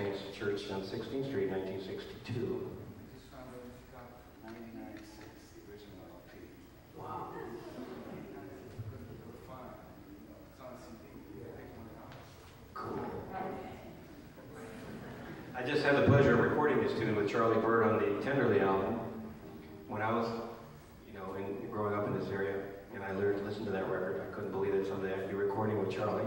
Saints Church on 16th Street, 1962. Wow. Cool. I just had the pleasure of recording this tune with Charlie Byrd on the Tenderly album when I was, you know, in, growing up in this area, and I learned to listen to that record. I couldn't believe that someday I'd be recording with Charlie.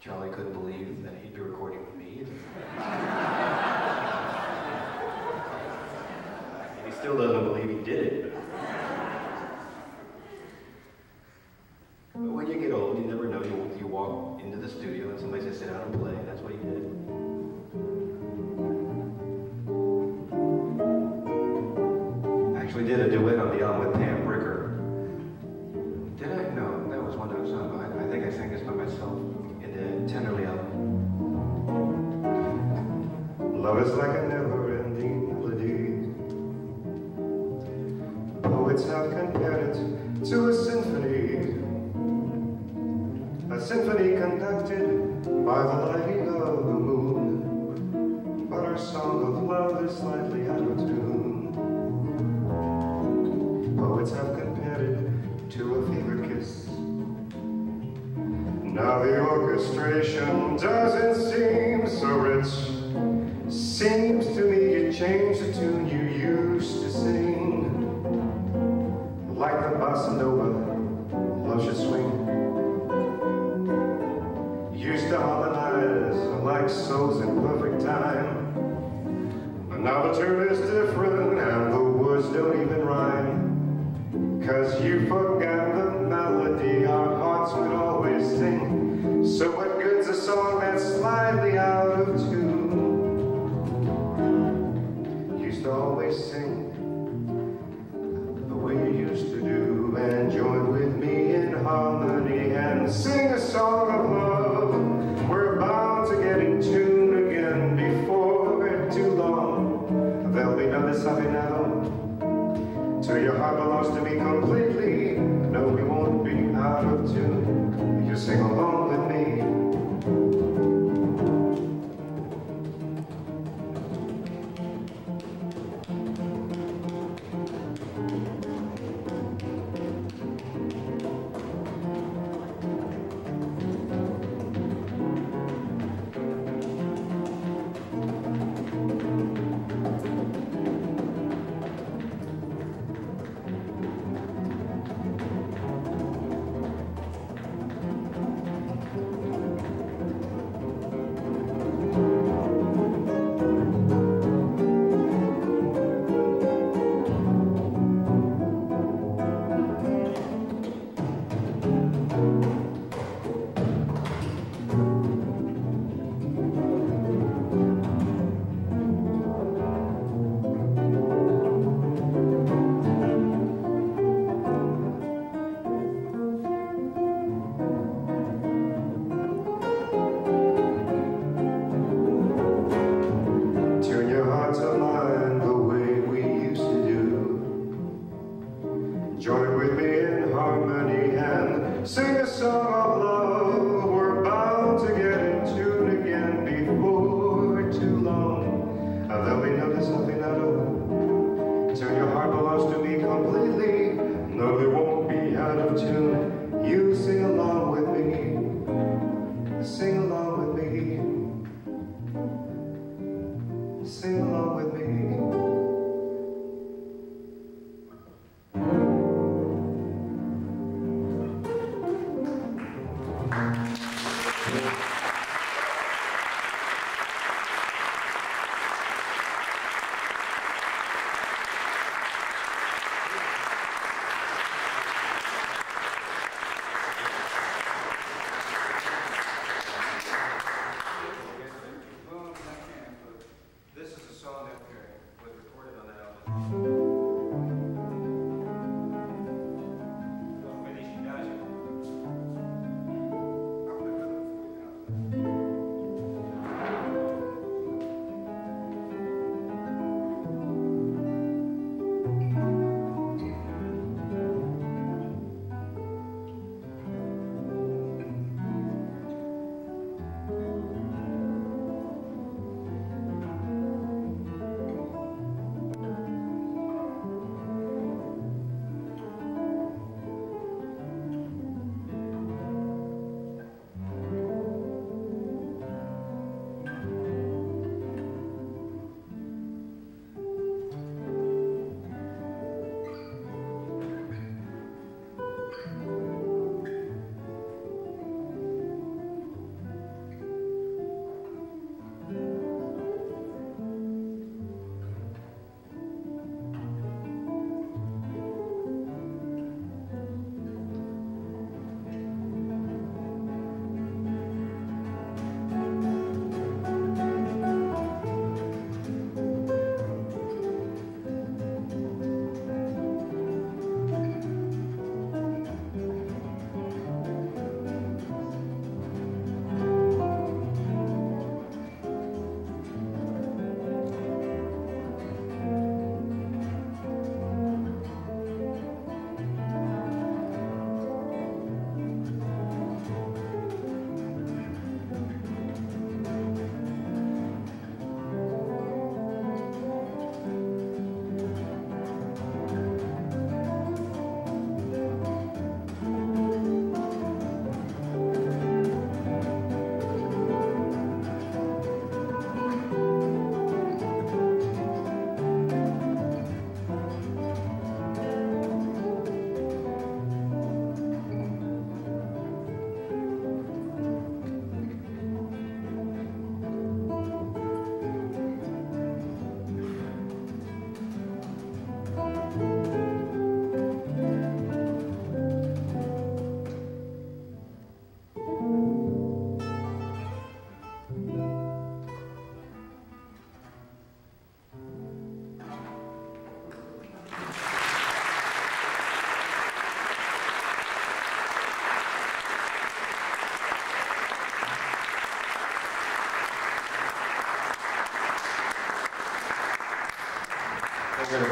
Charlie couldn't believe that he'd be recording with me. and he still doesn't believe he did it. But when you get old, you never know. You, you walk into the studio and somebody says, sit down and play. That's what he did. Slightly out of tune. Poets have compared it to a fever kiss. Now the orchestration doesn't seem so rich. Seems to me you changed the tune you used to sing. Like the bossa nova, luscious swing. Used to harmonize like souls in perfect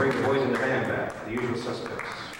Boys in the Band Back, The Usual Suspects.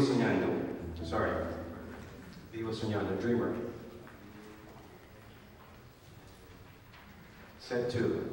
Vivo Soñando. Sorry. Vivo Soñando, Dreamer. Set two.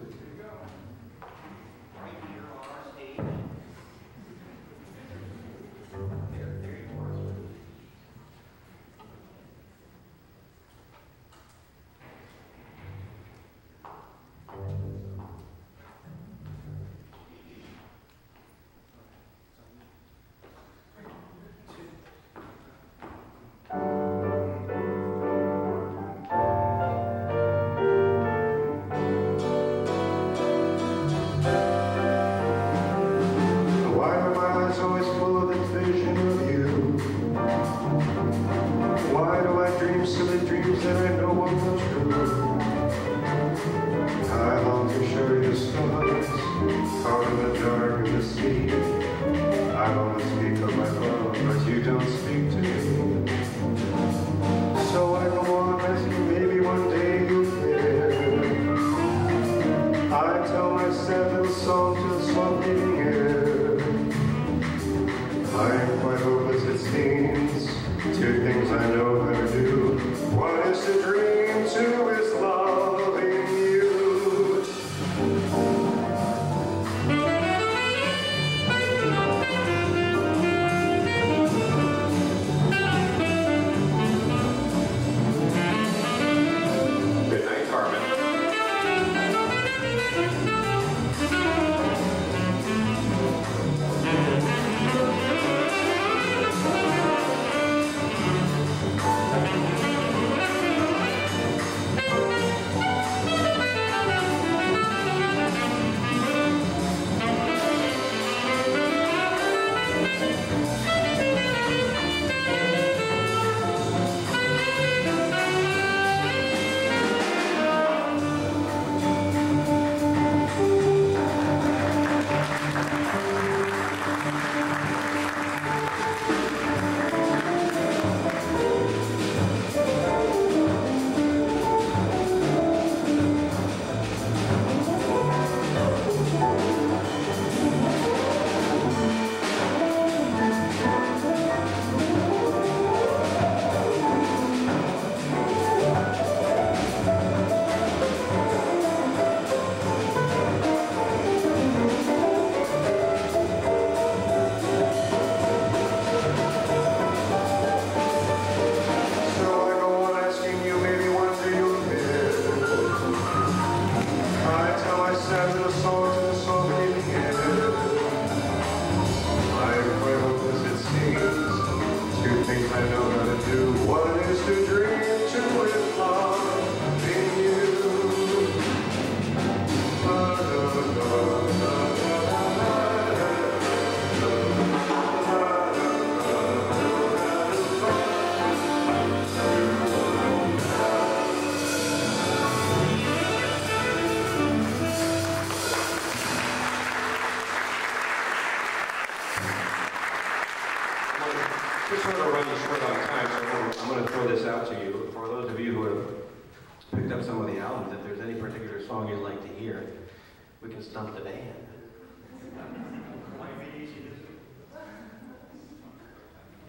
land.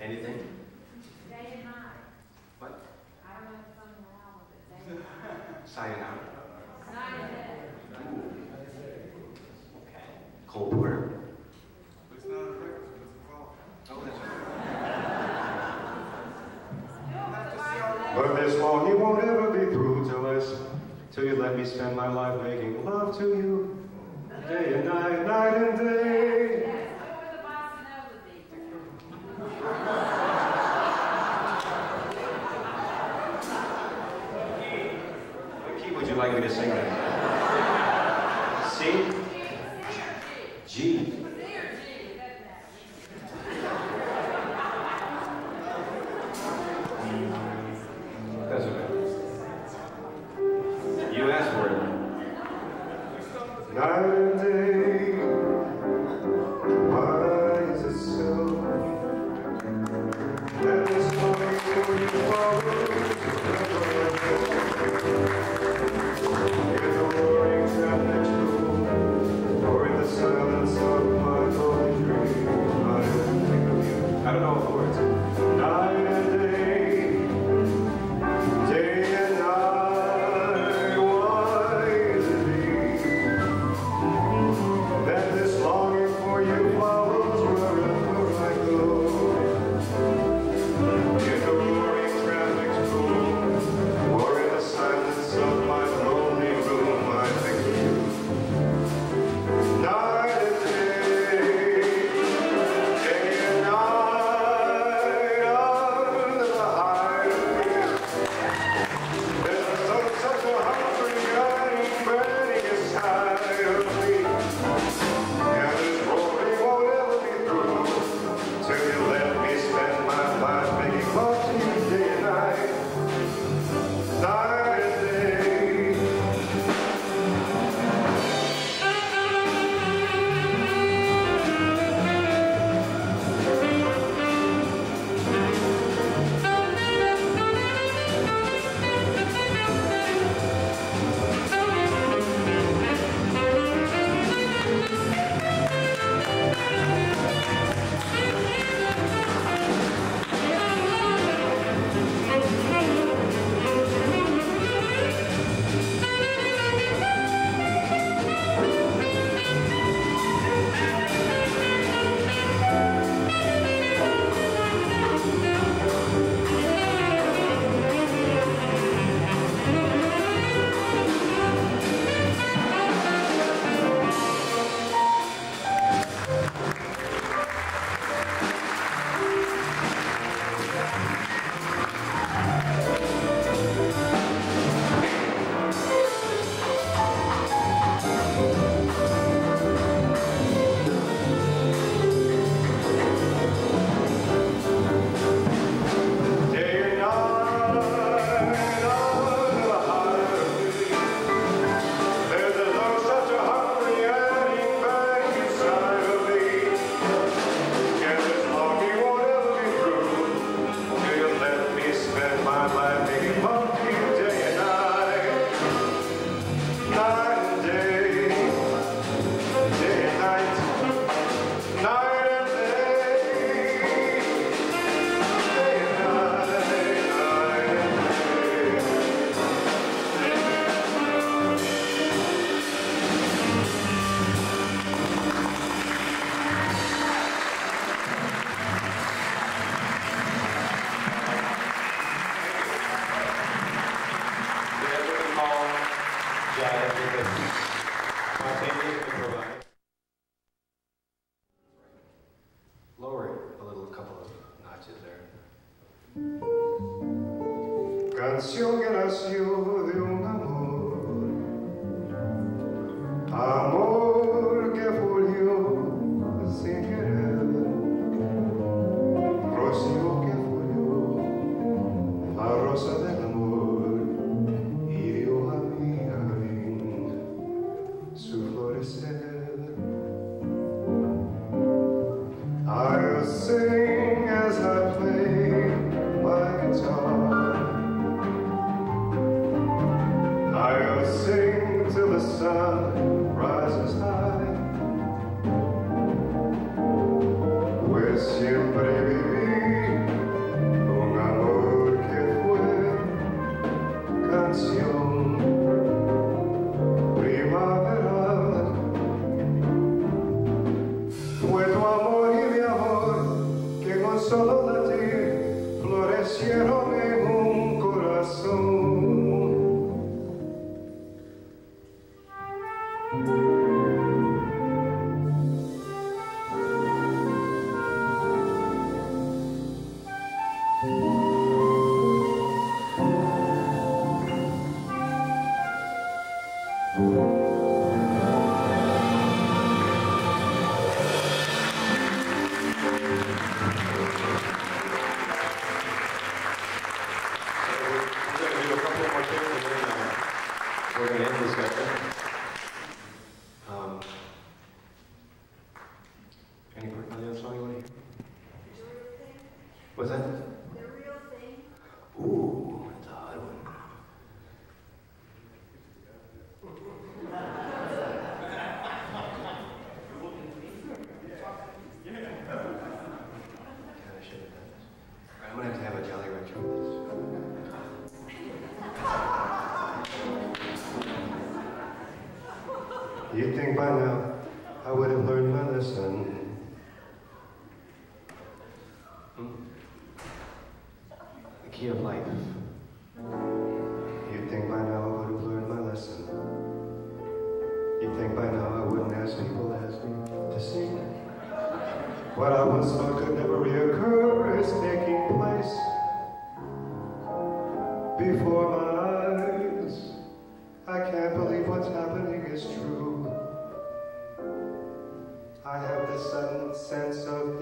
Anything? Day and night. What? I don't know if Sayonara. going to sing couple of notches there. Canción que nació de un amor. Amor. canción. Any, else? Was that? before my eyes. I can't believe what's happening is true. I have the sudden sense of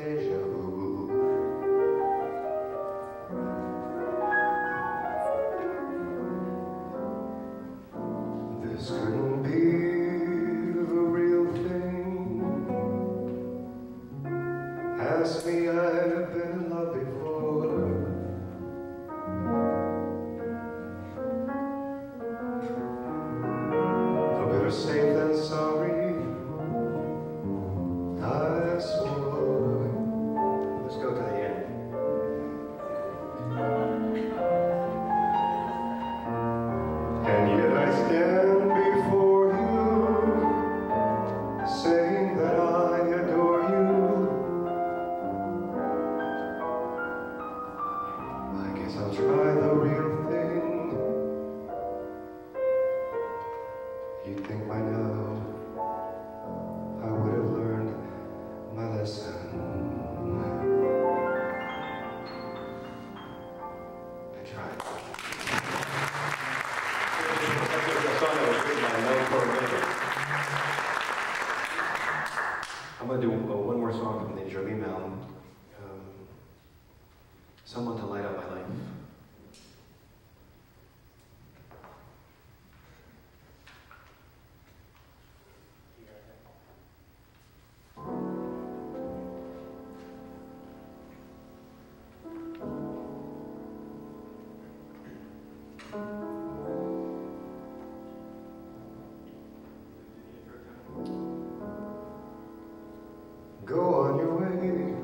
Go on your way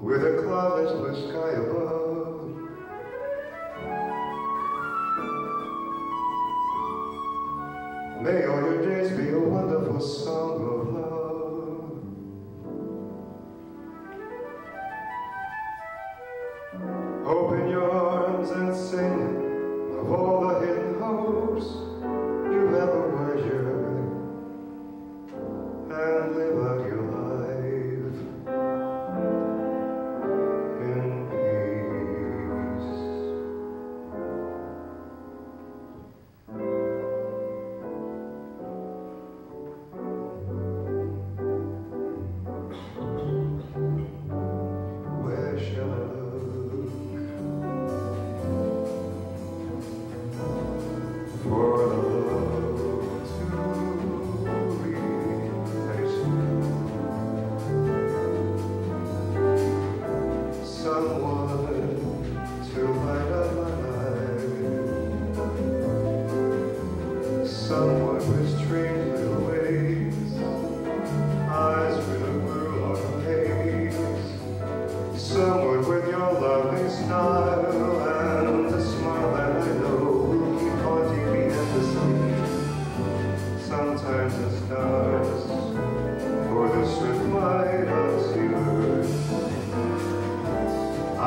with a cloudless sky above. May all your days be a wonderful song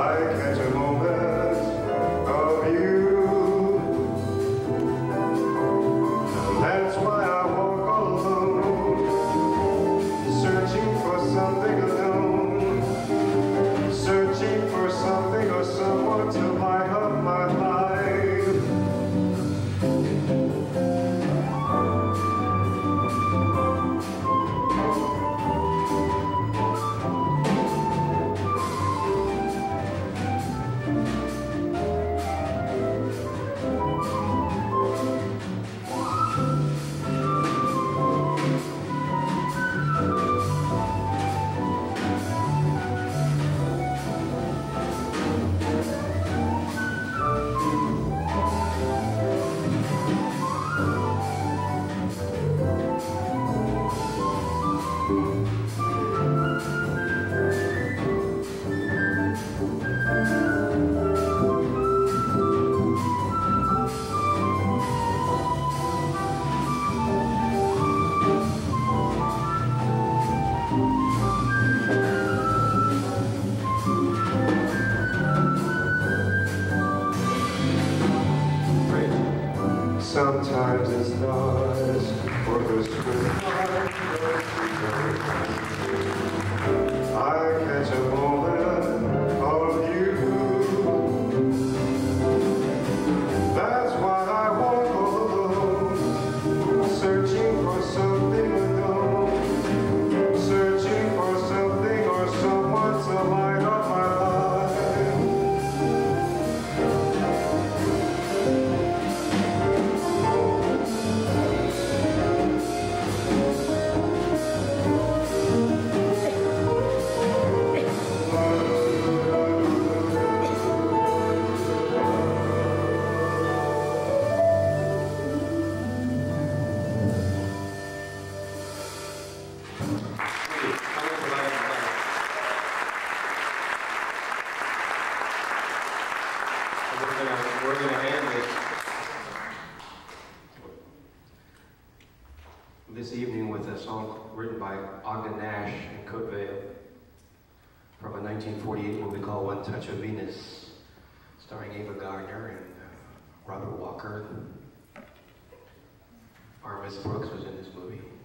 I catch a Sometimes Walker. Armis Brooks was in this movie.